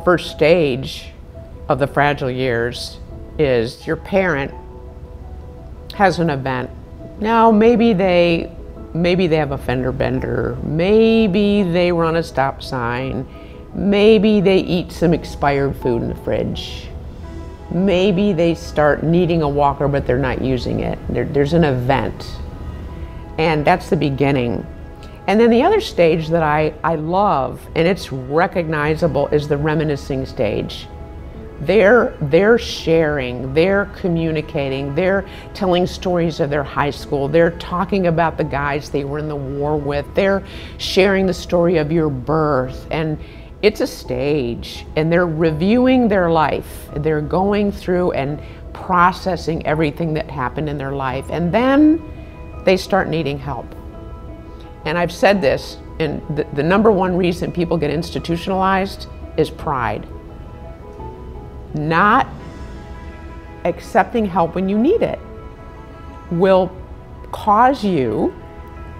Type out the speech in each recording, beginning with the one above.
first stage of the fragile years is your parent has an event. Now maybe they maybe they have a fender bender, maybe they run a stop sign, maybe they eat some expired food in the fridge. Maybe they start needing a walker but they're not using it. There, there's an event. And that's the beginning. And then the other stage that I, I love, and it's recognizable, is the reminiscing stage. They're, they're sharing, they're communicating, they're telling stories of their high school, they're talking about the guys they were in the war with, they're sharing the story of your birth. And it's a stage, and they're reviewing their life. They're going through and processing everything that happened in their life. And then they start needing help. And I've said this, and the, the number one reason people get institutionalized is pride not accepting help when you need it will cause you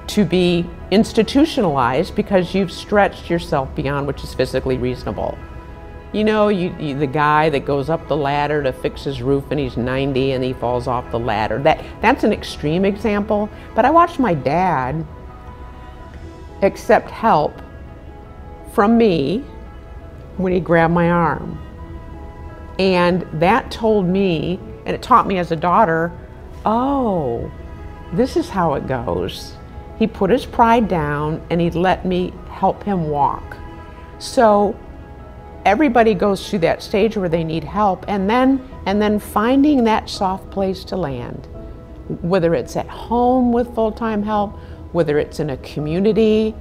to be institutionalized because you've stretched yourself beyond which is physically reasonable. You know, you, you, the guy that goes up the ladder to fix his roof and he's 90 and he falls off the ladder. That, that's an extreme example, but I watched my dad accept help from me when he grabbed my arm. And that told me, and it taught me as a daughter, oh, this is how it goes. He put his pride down and he let me help him walk. So everybody goes through that stage where they need help and then and then finding that soft place to land. Whether it's at home with full-time help, whether it's in a community,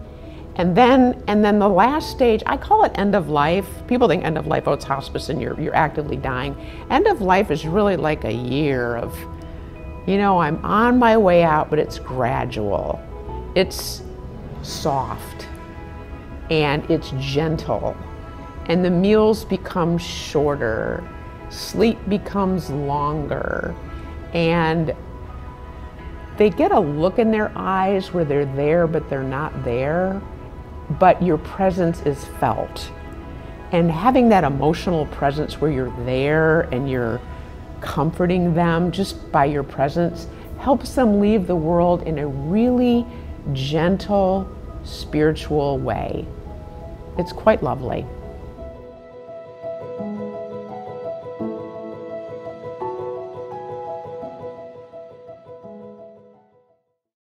and then, and then the last stage, I call it end of life. People think end of life, oh, it's hospice and you're, you're actively dying. End of life is really like a year of, you know, I'm on my way out, but it's gradual. It's soft and it's gentle. And the meals become shorter, sleep becomes longer, and they get a look in their eyes where they're there, but they're not there but your presence is felt. And having that emotional presence where you're there and you're comforting them just by your presence helps them leave the world in a really gentle, spiritual way. It's quite lovely.